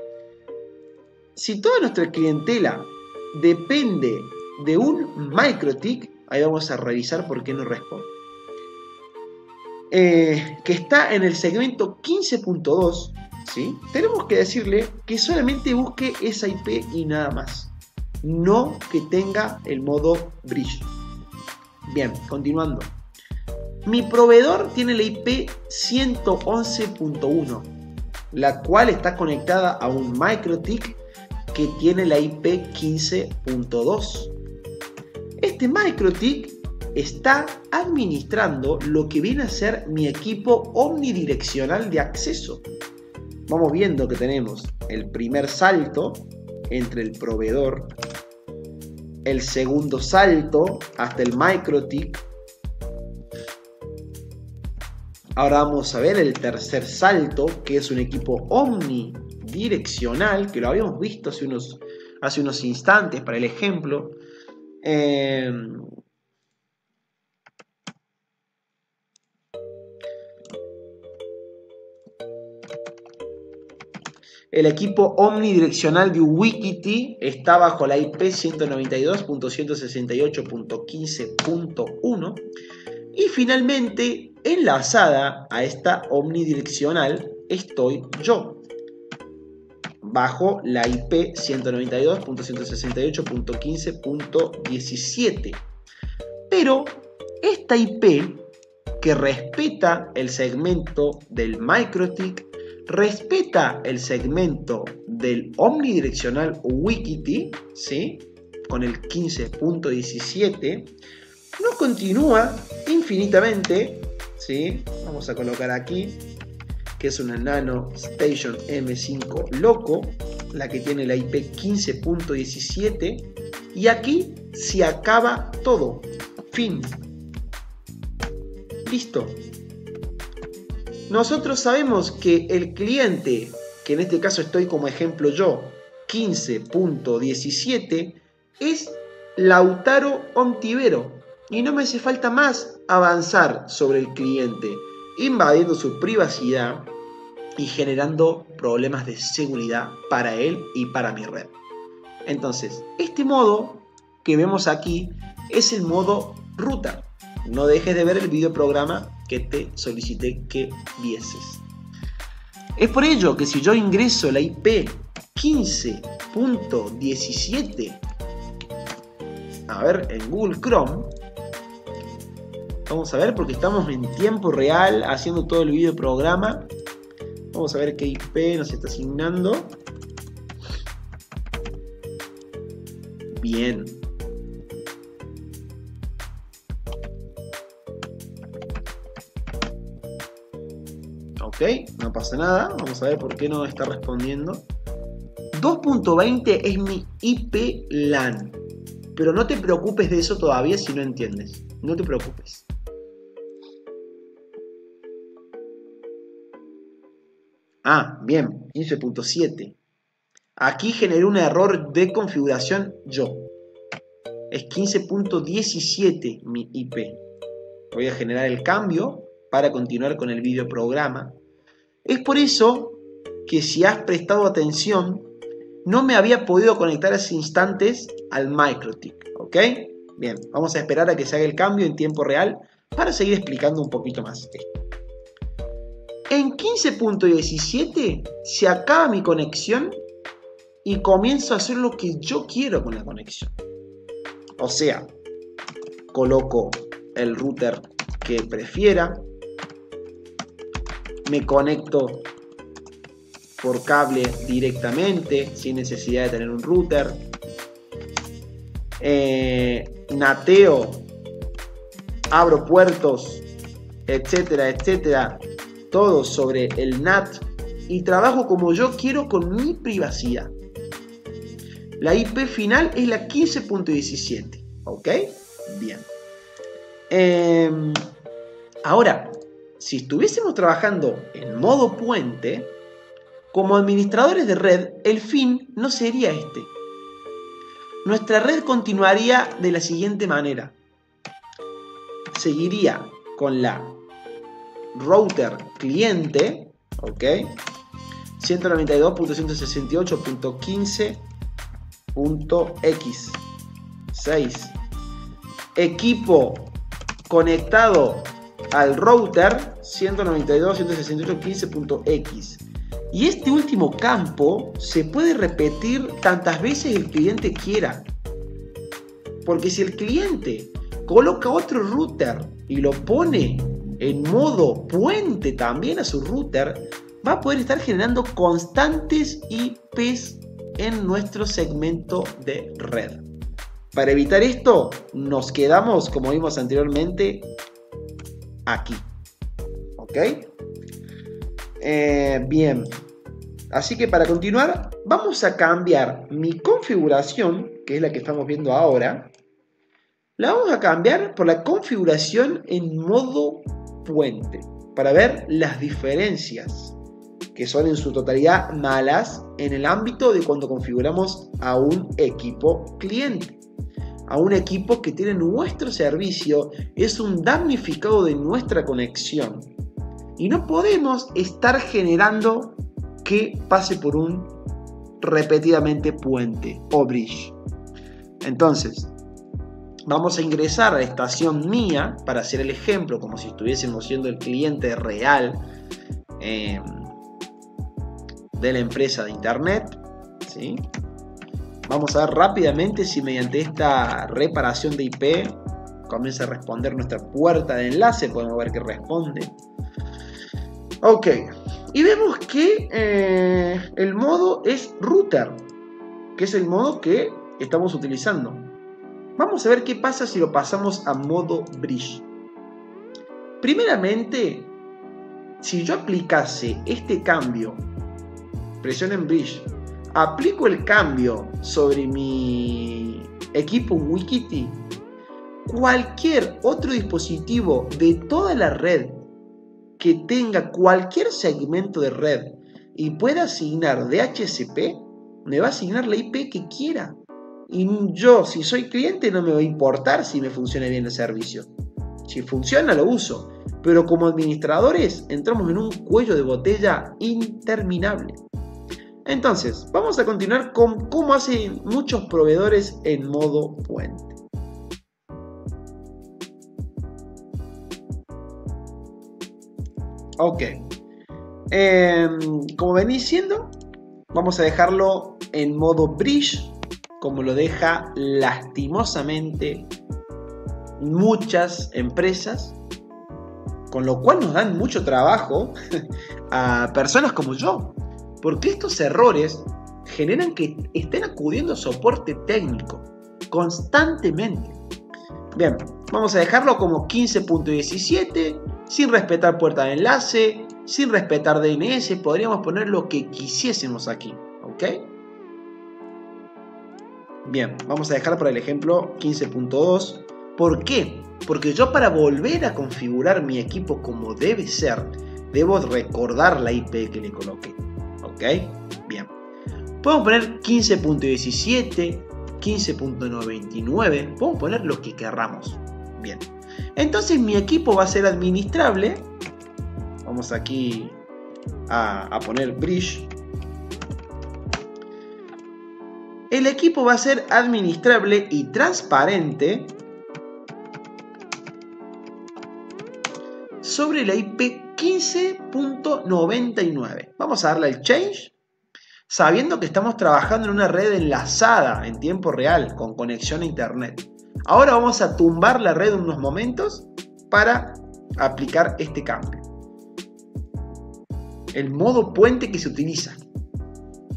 A: Si toda nuestra clientela depende de un MikroTik, ahí vamos a revisar por qué no responde. Eh, que está en el segmento 15.2, tenemos que decirle que solamente busque esa IP y nada más. No que tenga el modo bridge. Bien, continuando. Mi proveedor tiene la IP 111.1, la cual está conectada a un MikroTik que tiene la IP 15.2. Este MikroTik está administrando lo que viene a ser mi equipo omnidireccional de acceso vamos viendo que tenemos el primer salto entre el proveedor, el segundo salto hasta el MikroTik. Ahora vamos a ver el tercer salto, que es un equipo omnidireccional, que lo habíamos visto hace unos, hace unos instantes para el ejemplo. Eh, El equipo omnidireccional de Ubiquiti está bajo la IP 192.168.15.1 y finalmente enlazada a esta omnidireccional estoy yo bajo la IP 192.168.15.17. Pero esta IP que respeta el segmento del MikroTik respeta el segmento del omnidireccional Wikiti, ¿sí? con el 15.17, no continúa infinitamente, ¿sí? vamos a colocar aquí, que es una Nano Station M5 Loco, la que tiene la IP 15.17, y aquí se acaba todo, fin. Listo, nosotros sabemos que el cliente, que en este caso estoy como ejemplo yo, 15.17, es Lautaro Ontivero. Y no me hace falta más avanzar sobre el cliente, invadiendo su privacidad y generando problemas de seguridad para él y para mi red. Entonces, este modo que vemos aquí es el modo ruta. No dejes de ver el video programa que te solicité que vieses. Es por ello que si yo ingreso la IP 15.17, a ver, en Google Chrome, vamos a ver porque estamos en tiempo real haciendo todo el video programa. Vamos a ver qué IP nos está asignando. Bien, Ok, no pasa nada. Vamos a ver por qué no está respondiendo. 2.20 es mi IP LAN. Pero no te preocupes de eso todavía si no entiendes. No te preocupes. Ah, bien, 15.7. Aquí generé un error de configuración yo. Es 15.17 mi IP. Voy a generar el cambio para continuar con el video programa. Es por eso que si has prestado atención, no me había podido conectar esos instantes al MikroTik, ¿ok? Bien, vamos a esperar a que se haga el cambio en tiempo real para seguir explicando un poquito más esto. En 15.17 se acaba mi conexión y comienzo a hacer lo que yo quiero con la conexión. O sea, coloco el router que prefiera, me conecto por cable directamente sin necesidad de tener un router. Eh, nateo, abro puertos, etcétera, etcétera, todo sobre el NAT y trabajo como yo quiero con mi privacidad. La IP final es la 15.17, ¿ok? Bien. Em, ahora, si estuviésemos trabajando en modo puente, como administradores de red, el fin no sería este. Nuestra red continuaría de la siguiente manera. Seguiría con la router cliente, ¿ok? 192.168.15.x 6 equipo conectado al router 192.168.15.x. Y este último campo se puede repetir tantas veces el cliente quiera. Porque si el cliente coloca otro router y lo pone en modo puente también a su router, va a poder estar generando constantes IPs en nuestro segmento de red. Para evitar esto, nos quedamos, como vimos anteriormente, aquí. ¿Ok? Eh, bien. Así que para continuar, vamos a cambiar mi configuración, que es la que estamos viendo ahora. La vamos a cambiar por la configuración en modo puente, para ver las diferencias. que son en su totalidad malas en el ámbito de cuando configuramos a un equipo cliente. A un equipo que tiene nuestro servicio, es un damnificado de nuestra conexión. Y no podemos estar generando que pase por un repetidamente puente o bridge. Entonces, vamos a ingresar a la estación mía para hacer el ejemplo, como si estuviésemos siendo el cliente real eh, de la empresa de internet. ¿sí? Vamos a ver rápidamente si mediante esta reparación de IP comienza a responder nuestra puerta de enlace. Podemos ver que responde. Ok, y vemos que eh, el modo es router, que es el modo que estamos utilizando. Vamos a ver qué pasa si lo pasamos a modo bridge. Primeramente, si yo aplicase este cambio, presión en bridge, aplico el cambio sobre mi equipo Wikiti, cualquier otro dispositivo de toda la red que tenga cualquier segmento de red y pueda asignar DHCP, me va a asignar la IP que quiera. Y yo, si soy cliente, no me va a importar si me funciona bien el servicio. Si funciona, lo uso. Pero como administradores, entramos en un cuello de botella interminable. Entonces, vamos a continuar con cómo hacen muchos proveedores en modo puente. Ok. Em, como venís diciendo, vamos a dejarlo en modo bridge, como lo deja lastimosamente muchas empresas, con lo cual nos dan mucho trabajo *laughs* a personas como yo, porque estos errores generan que estén acudiendo a soporte técnico constantemente. Bien, vamos a dejarlo como 15.17 sin respetar puerta de enlace, sin respetar DNS, podríamos poner lo que quisiésemos aquí, ¿ok? Bien, vamos a dejar por el ejemplo 15.2. ¿Por qué? Porque yo para volver a configurar mi equipo como debe ser, debo recordar la IP que le coloqué, ¿ok? Bien. Podemos poner 15.17, 15.99, podemos poner lo que querramos. Bien. Entonces mi equipo va a ser administrable. Vamos aquí a, poner bridge. El equipo va a ser administrable y transparente sobre la IP 15.99. Vamos a darle el change sabiendo que estamos trabajando en una red enlazada en tiempo real con conexión a internet. Ahora vamos a tumbar la red unos momentos para aplicar este cambio. El modo puente que se utiliza.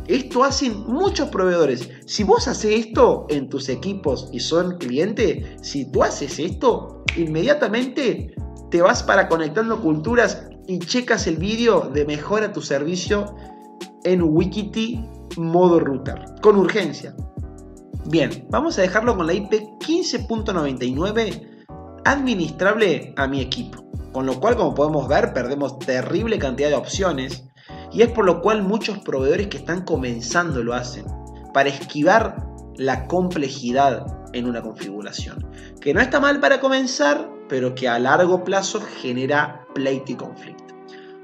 A: Esto hacen muchos proveedores. Si vos haces esto en tus equipos y son cliente, si tú haces esto, inmediatamente te vas para Conectando Culturas y checas el vídeo de mejora tu servicio en Wikiti modo router, con urgencia. Bien, vamos a dejarlo con la IP 15.99 administrable a mi equipo. Con lo cual, como podemos ver, perdemos terrible cantidad de opciones y es por lo cual muchos proveedores que están comenzando lo hacen, para esquivar la complejidad en una configuración. Que no está mal para comenzar, pero que a largo plazo genera pleito y conflicto.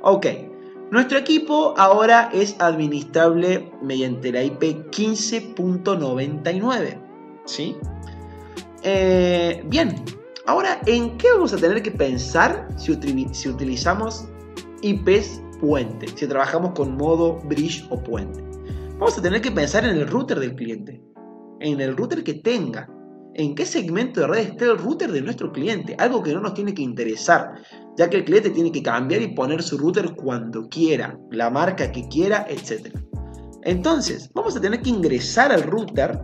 A: Ok, nuestro equipo ahora es administrable mediante la IP 15.99. ¿Sí? Eh, bien, ahora, ¿en qué vamos a tener que pensar si, utilizamos IPs puente? Si trabajamos con modo bridge o puente. Vamos a tener que pensar en el router del cliente. En el router que tenga en qué segmento de red está el router de nuestro cliente, algo que no nos tiene que interesar, ya que el cliente tiene que cambiar y poner su router cuando quiera, la marca que quiera, etc. Entonces, vamos a tener que ingresar al router,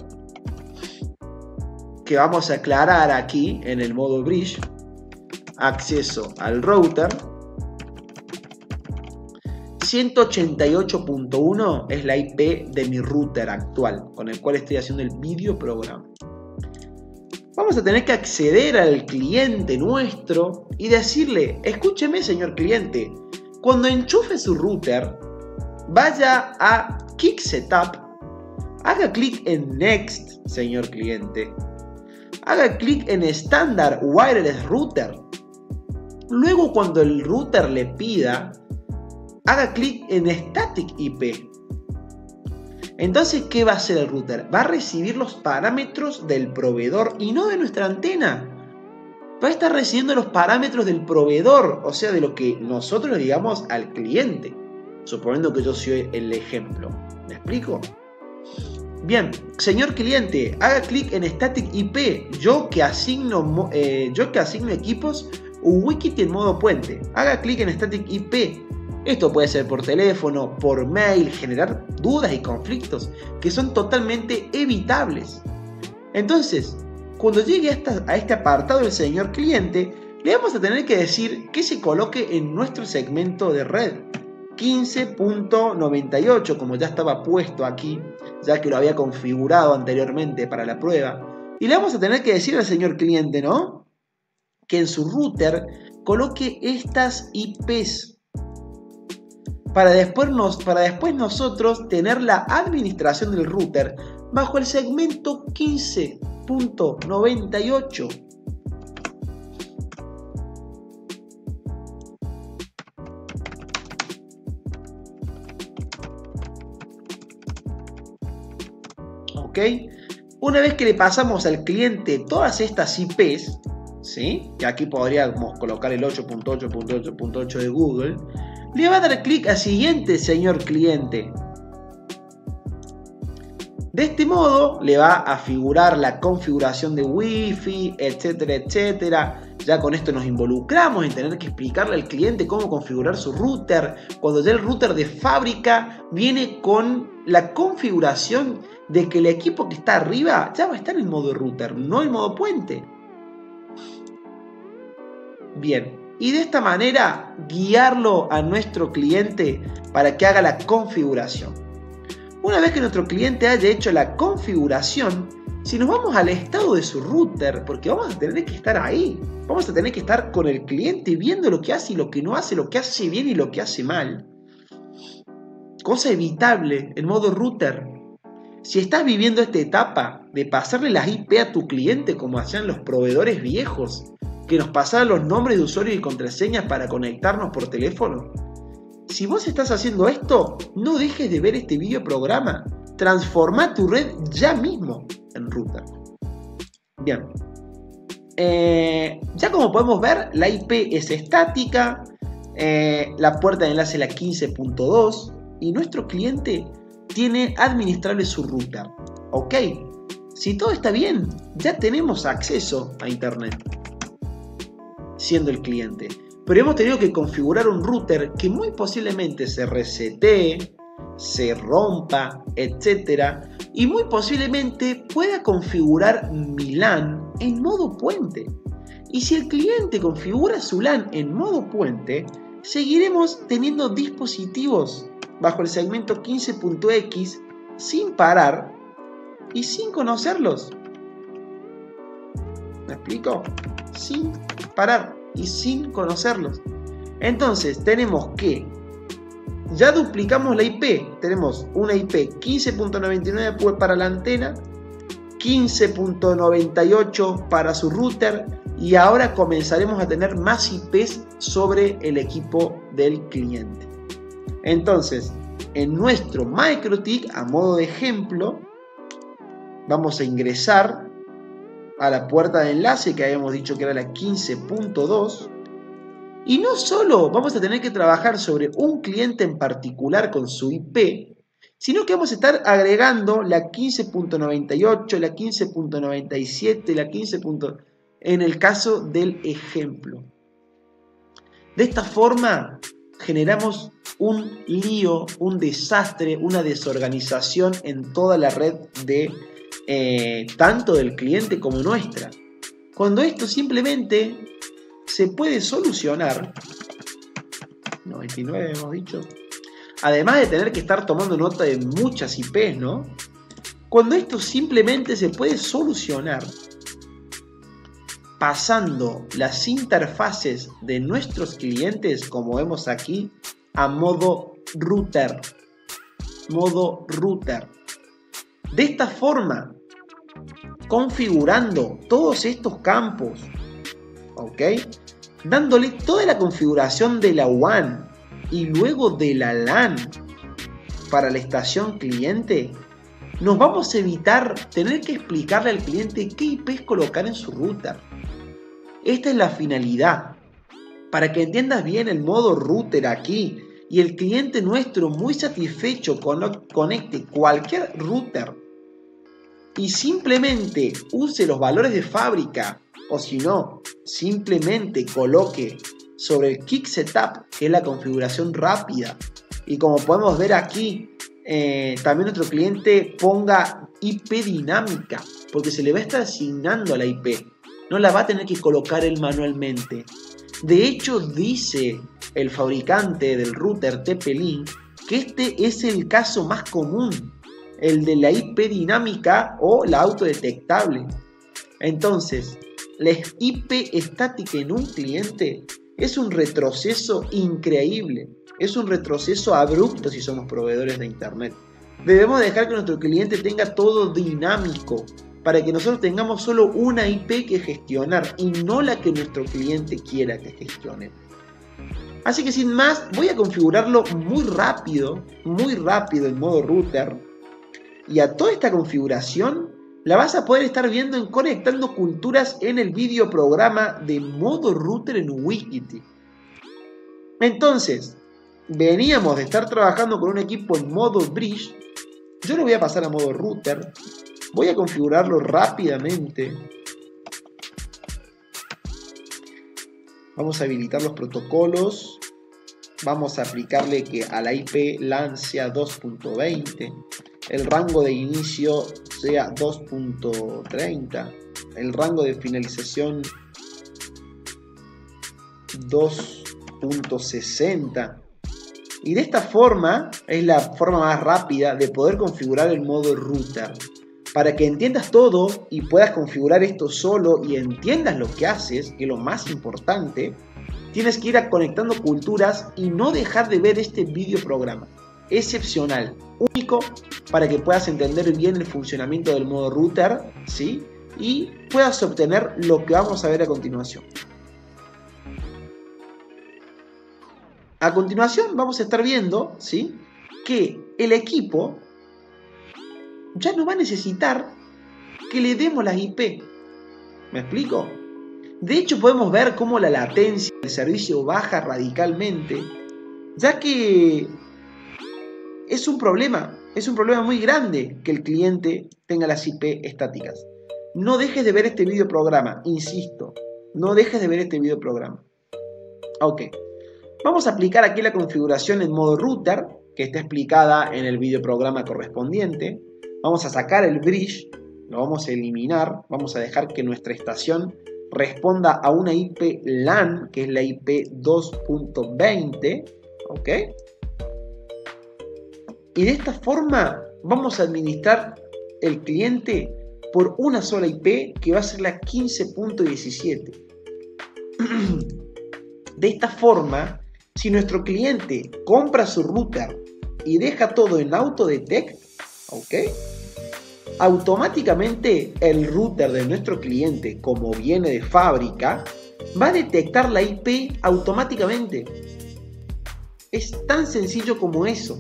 A: que vamos a aclarar aquí en el modo bridge, acceso al router, 188.1 es la IP de mi router actual, con el cual estoy haciendo el video programa vamos a tener que acceder al cliente nuestro y decirle, escúcheme señor cliente, cuando enchufe su router, vaya a Kick Setup, haga clic en Next, señor cliente, haga clic en Standard Wireless Router. Luego cuando el router le pida, haga clic en Static IP. Entonces, ¿qué va a hacer el router? Va a recibir los parámetros del proveedor y no de nuestra antena. Va a estar recibiendo los parámetros del proveedor, o sea, de lo que nosotros le digamos al cliente. Suponiendo que yo soy el ejemplo. ¿Me explico? Bien, señor cliente, haga clic en Static IP. Yo que asigno, eh, yo que asigno equipos, en modo puente. Haga clic en Static IP. Esto puede ser por teléfono, por mail, generar dudas y conflictos que son totalmente evitables. Entonces, cuando llegue a, este apartado del señor cliente, le vamos a tener que decir que se coloque en nuestro segmento de red. 15.98, como ya estaba puesto aquí, ya que lo había configurado anteriormente para la prueba. Y le vamos a tener que decir al señor cliente, ¿no? Que en su router coloque estas IPs para después, para después nosotros tener la administración del router bajo el segmento 15.98. ¿Ok? Una vez que le pasamos al cliente todas estas IPs, ¿sí? que aquí podríamos colocar el 8.8.8.8 de Google, le va a dar clic a siguiente, señor cliente. De este modo le va a figurar la configuración de Wi-Fi, etcétera, etcétera. Ya con esto nos involucramos en tener que explicarle al cliente cómo configurar su router. Cuando ya el router de fábrica viene con la configuración de que el equipo que está arriba ya va a estar en modo router, no en modo puente. Bien, y de esta manera guiarlo a nuestro cliente para que haga la configuración. Una vez que nuestro cliente haya hecho la configuración, si nos vamos al estado de su router, porque vamos a tener que estar ahí, vamos a tener que estar con el cliente viendo lo que hace y lo que no hace, lo que hace bien y lo que hace mal. Cosa evitable en modo router. Si estás viviendo esta etapa de pasarle las IP a tu cliente como hacían los proveedores viejos, que nos pasara los nombres de usuario y contraseñas para conectarnos por teléfono. Si vos estás haciendo esto, no dejes de ver este video programa. Transforma tu red ya mismo en ruta. Bien. Eh, ya como podemos ver, la IP es estática, eh, la puerta de enlace es la 15.2 y nuestro cliente tiene administrable su ruta. Ok, si todo está bien, ya tenemos acceso a Internet siendo el cliente. Pero hemos tenido que configurar un router que muy posiblemente se resete, se rompa, etc. Y muy posiblemente pueda configurar mi LAN en modo puente. Y si el cliente configura su LAN en modo puente, seguiremos teniendo dispositivos bajo el segmento 15.x sin parar y sin conocerlos. ¿Me explico? Sin parar y sin conocerlos. Entonces tenemos que ya duplicamos la IP. Tenemos una IP 15.99 para la antena, 15.98 para su router y ahora comenzaremos a tener más IPs sobre el equipo del cliente. Entonces, en nuestro MikroTik, a modo de ejemplo, vamos a ingresar a la puerta de enlace que habíamos dicho que era la 15.2. Y no solo vamos a tener que trabajar sobre un cliente en particular con su IP, sino que vamos a estar agregando la 15.98, la 15.97, la 15. en el caso del ejemplo. De esta forma generamos un lío, un desastre, una desorganización en toda la red de eh, tanto del cliente como nuestra. Cuando esto simplemente se puede solucionar, 99 hemos dicho, además de tener que estar tomando nota de muchas IPs, ¿no? Cuando esto simplemente se puede solucionar pasando las interfaces de nuestros clientes, como vemos aquí, a modo router. modo router. De esta forma, configurando todos estos campos, ¿ok? Dándole toda la configuración de la WAN y luego de la LAN para la estación cliente, nos vamos a evitar tener que explicarle al cliente qué IPs colocar en su router. Esta es la finalidad. Para que entiendas bien el modo router aquí y el cliente nuestro muy satisfecho conecte cualquier router y simplemente use los valores de fábrica o si no, simplemente coloque sobre el Kick Setup, que es la configuración rápida. Y como podemos ver aquí, eh, también nuestro cliente ponga IP dinámica, porque se le va a estar asignando a la IP. No la va a tener que colocar él manualmente. De hecho, dice el fabricante del router TP-Link que este es el caso más común, el de la IP dinámica o la autodetectable. Entonces, la IP estática en un cliente es un retroceso increíble, es un retroceso abrupto si somos proveedores de Internet. Debemos dejar que nuestro cliente tenga todo dinámico para que nosotros tengamos solo una IP que gestionar y no la que nuestro cliente quiera que gestione. Así que sin más, voy a configurarlo muy rápido, muy rápido en modo router. Y a toda esta configuración la vas a poder estar viendo en Conectando Culturas en el video programa de modo router en Wikiti. Entonces, veníamos de estar trabajando con un equipo en modo bridge. Yo lo voy a pasar a modo router. Voy a configurarlo rápidamente. Vamos a habilitar los protocolos. Vamos a aplicarle que a la IP LAN sea 2.20 el rango de inicio sea 2.30, el rango de finalización 2.60. Y de esta forma es la forma más rápida de poder configurar el modo router. Para que entiendas todo y puedas configurar esto solo y entiendas lo que haces, que es lo más importante, tienes que ir a conectando culturas y no dejar de ver este video programa excepcional, único, para que puedas entender bien el funcionamiento del modo router, ¿sí? Y puedas obtener lo que vamos a ver a continuación. A continuación vamos a estar viendo, ¿sí? Que el equipo ya no va a necesitar que le demos las IP. ¿Me explico? De hecho podemos ver cómo la latencia del servicio baja radicalmente, ya que es un problema, es un problema muy grande que el cliente tenga las IP estáticas. No dejes de ver este video programa, insisto, no dejes de ver este video programa. Ok, vamos a aplicar aquí la configuración en modo router, que está explicada en el video programa correspondiente. Vamos a sacar el bridge, lo vamos a eliminar, vamos a dejar que nuestra estación responda a una IP LAN, que es la IP 2.20, ¿ok? Y de esta forma vamos a administrar el cliente por una sola IP que va a ser la 15.17. *clears throat* De esta forma, si nuestro cliente compra su router y deja todo en autodetect, ¿ok? Automáticamente el router de nuestro cliente, como viene de fábrica, va a detectar la IP automáticamente. Es tan sencillo como eso.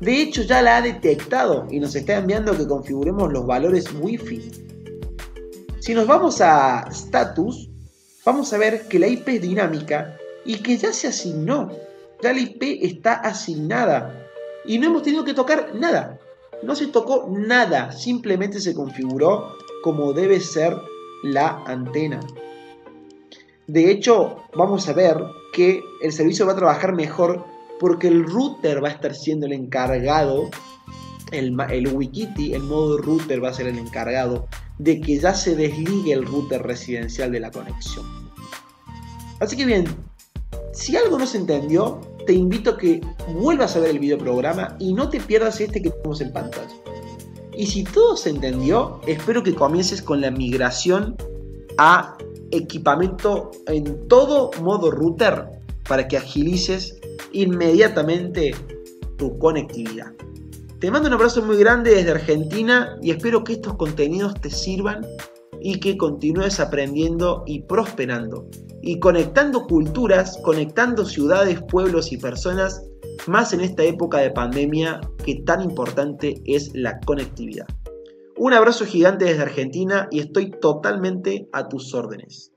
A: De hecho, ya la ha detectado y nos está enviando que configuremos los valores Wi-Fi. Si nos vamos a Status, vamos a ver que la IP es dinámica y que ya se asignó. Ya la IP está asignada y no hemos tenido que tocar nada. No se tocó nada, simplemente se configuró como debe ser la antena. De hecho, vamos a ver que el servicio va a trabajar mejor porque el router va a estar siendo el encargado, el, el Wikiti, el modo router va a ser el encargado de que ya se desligue el router residencial de la conexión. Así que bien, si algo no se entendió, te invito a que vuelvas a ver el video programa y no te pierdas este que tenemos en pantalla. Y si todo se entendió, espero que comiences con la migración a equipamiento en todo modo router para que agilices inmediatamente tu conectividad. Te mando un abrazo muy grande desde Argentina y espero que estos contenidos te sirvan y que continúes aprendiendo y prosperando y conectando culturas, conectando ciudades, pueblos y personas, más en esta época de pandemia que tan importante es la conectividad. Un abrazo gigante desde Argentina y estoy totalmente a tus órdenes.